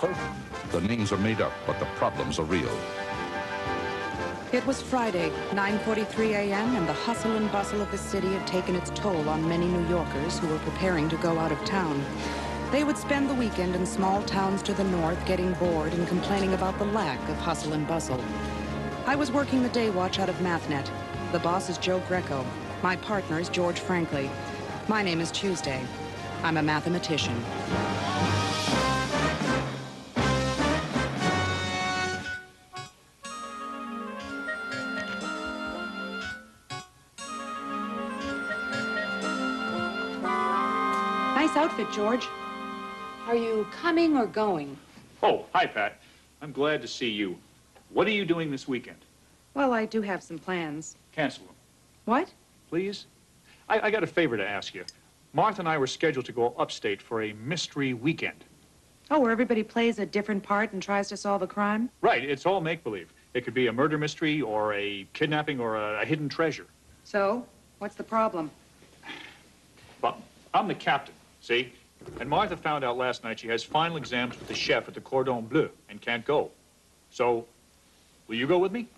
The names are made up, but the problems are real. It was Friday, 9.43 a.m., and the hustle and bustle of the city had taken its toll on many New Yorkers who were preparing to go out of town. They would spend the weekend in small towns to the north, getting bored and complaining about the lack of hustle and bustle. I was working the day watch out of MathNet. The boss is Joe Greco. My partner is George Frankly. My name is Tuesday. I'm a mathematician. Nice outfit, George. Are you coming or going? Oh, hi, Pat. I'm glad to see you. What are you doing this weekend? Well, I do have some plans. Cancel them, What? please. I, I got a favor to ask you. Martha and I were scheduled to go upstate for a mystery weekend. Oh, where everybody plays a different part and tries to solve a crime? Right, it's all make-believe. It could be a murder mystery or a kidnapping or a, a hidden treasure. So, what's the problem? But I'm the captain, see? And Martha found out last night she has final exams with the chef at the Cordon Bleu and can't go. So, will you go with me?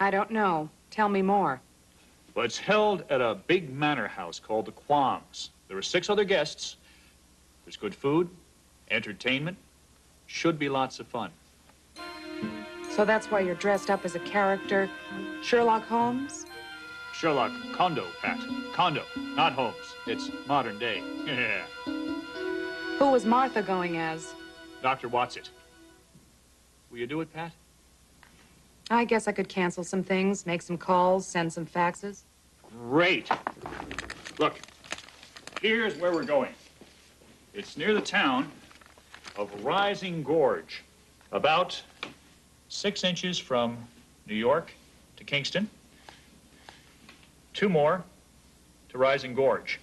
I don't know. Tell me more. Well, it's held at a big manor house called the Quams. There are six other guests. There's good food, entertainment, should be lots of fun. So that's why you're dressed up as a character, Sherlock Holmes? Sherlock Condo, Pat. Condo, not Holmes. It's modern day. Yeah. Who was Martha going as? Dr. Watson. Will you do it, Pat? I guess I could cancel some things, make some calls, send some faxes. Great. Look, here's where we're going. It's near the town of Rising Gorge, about six inches from New York to Kingston. Two more to Rising Gorge.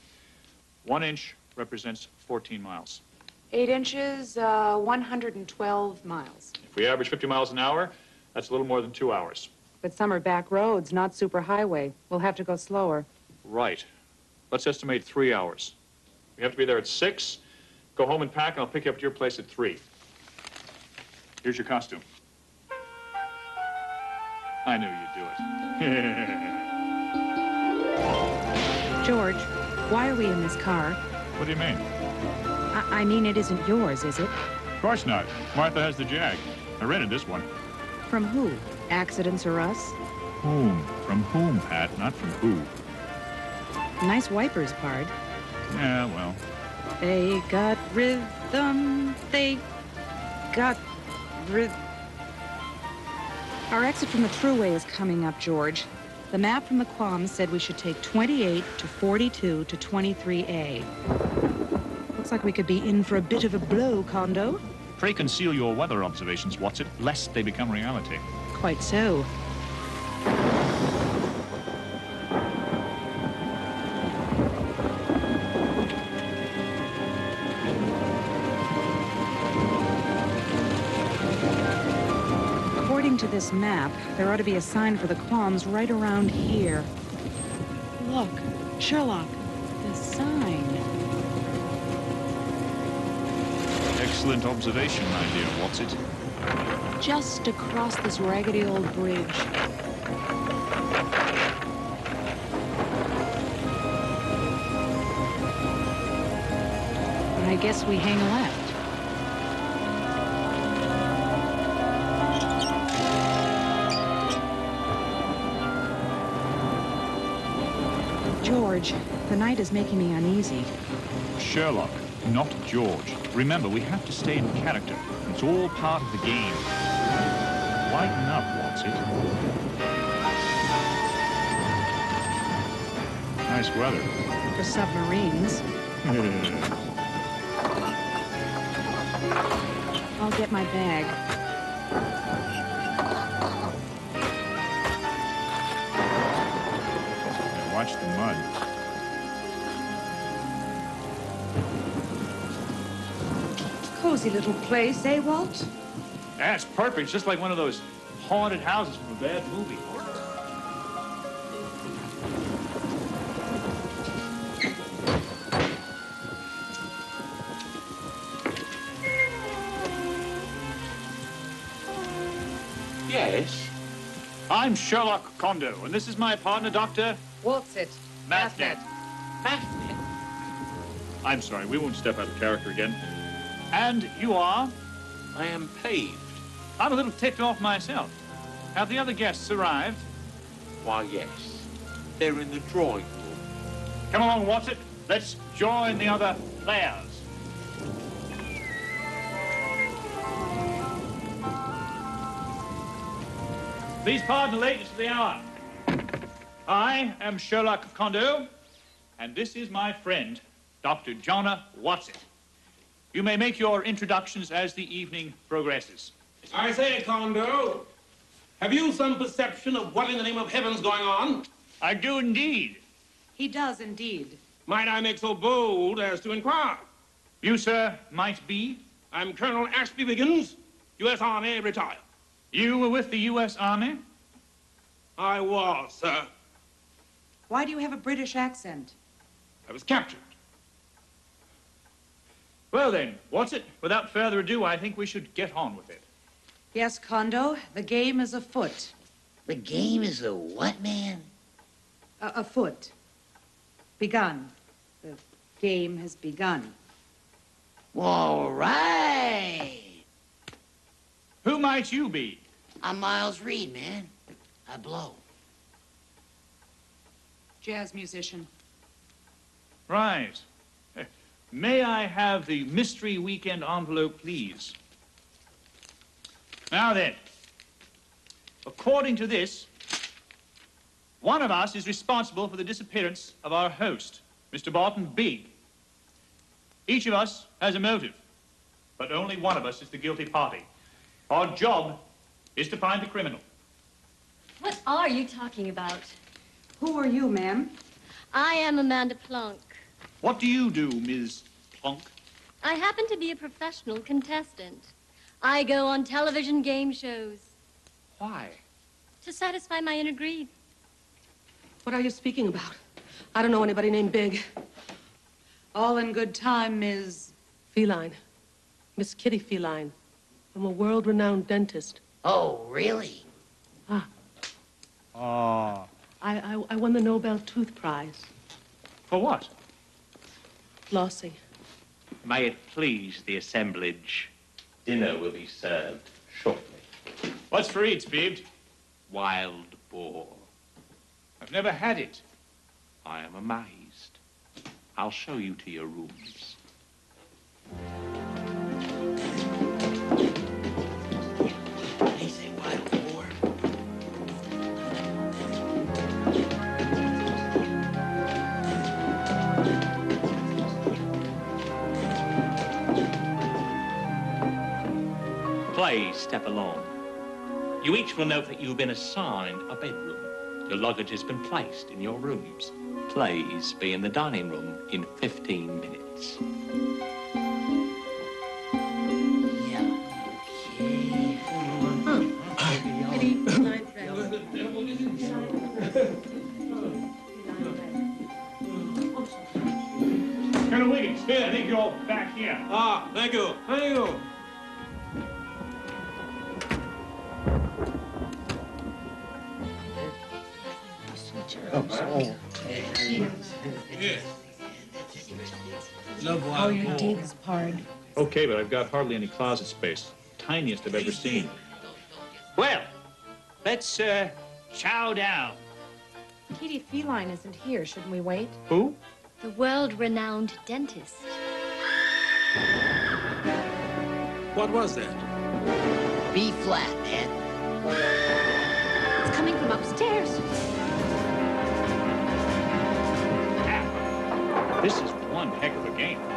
One inch represents 14 miles. Eight inches, uh, 112 miles. If we average 50 miles an hour, that's a little more than two hours. But some are back roads, not super highway. We'll have to go slower. Right. Let's estimate three hours. We have to be there at six. Go home and pack, and I'll pick you up at your place at three. Here's your costume. I knew you'd do it. George, why are we in this car? what do you mean? I, I mean, it isn't yours, is it? Of course not. Martha has the Jag. I rented this one. From who? Accidents or us? Whom? From whom, Pat? Not from who. Nice wipers, Pard. Yeah, well. They got rhythm. They got rhythm. Our exit from the Thruway is coming up, George. The map from the Quam said we should take 28 to 42 to 23A. Looks like we could be in for a bit of a blow, Condo. Pray conceal your weather observations, Watson, lest they become reality. Quite so. This map, there ought to be a sign for the Qualms right around here. Look, Sherlock, the sign. Excellent observation, my dear What's it? Just across this raggedy old bridge. I guess we hang a left. George, the night is making me uneasy. Sherlock, not George. Remember, we have to stay in character. It's all part of the game. Lighten up, Watson. Nice weather. For submarines, I'll get my bag. the mud. Cozy little place, eh, Walt? That's perfect. It's just like one of those haunted houses from a bad movie. Yes? I'm Sherlock Condo, and this is my partner, Dr. What's it? Mathnet. Mathnet? I'm sorry, we won't step out of character again. And you are? I am paved. I'm a little ticked off myself. Have the other guests arrived? Why, yes. They're in the drawing room. Come along, Watson. Let's join the other players. Please pardon the lateness of the hour. I am Sherlock Condo, and this is my friend, Dr. Jonna Watson. You may make your introductions as the evening progresses. I say, Condo, have you some perception of what in the name of heaven's going on? I do indeed. He does indeed. Might I make so bold as to inquire? You, sir, might be. I'm Colonel Ashby Wiggins, U.S. Army retired. You were with the U.S. Army? I was, sir. Why do you have a British accent? I was captured. Well then, what's it? Without further ado, I think we should get on with it. Yes, Condo, the game is afoot. The game is a what, man? A afoot. Begun. The game has begun. All right. Who might you be? I'm Miles Reed, man. I blow. Jazz musician. Right. Eh, May I have the mystery weekend envelope, please? Now then, according to this, one of us is responsible for the disappearance of our host, Mr. Barton Big. Each of us has a motive, but only one of us is the guilty party. Our job is to find the criminal. What are you talking about? Who are you, ma'am? I am Amanda Plunk. What do you do, Ms. Plunk? I happen to be a professional contestant. I go on television game shows Why? to satisfy my inner greed. What are you speaking about? I don't know anybody named Big. All in good time, Ms. Feline. Miss Kitty Feline. I'm a world-renowned dentist. Oh, really? Ah, Ah. I, I, I won the Nobel Tooth Prize. For what? Flossing. May it please the assemblage, dinner will be served shortly. What's for eats, Beebed? Wild boar. I've never had it. I am amazed. I'll show you to your rooms. Please step along. You each will note that you've been assigned a bedroom. Your luggage has been placed in your rooms. Please be in the dining room in 15 minutes. Yeah, okay. Kitty Feline. Colonel Wiggins, here, I think you're back here. Ah, thank you. Thank you. How your digs, Pard? Okay, but I've got hardly any closet space. Tiniest I've ever seen. Well, let's, uh, chow down. Kitty Feline isn't here. Shouldn't we wait? Who? The world-renowned dentist. What was that? B flat, man. This is one heck of a game.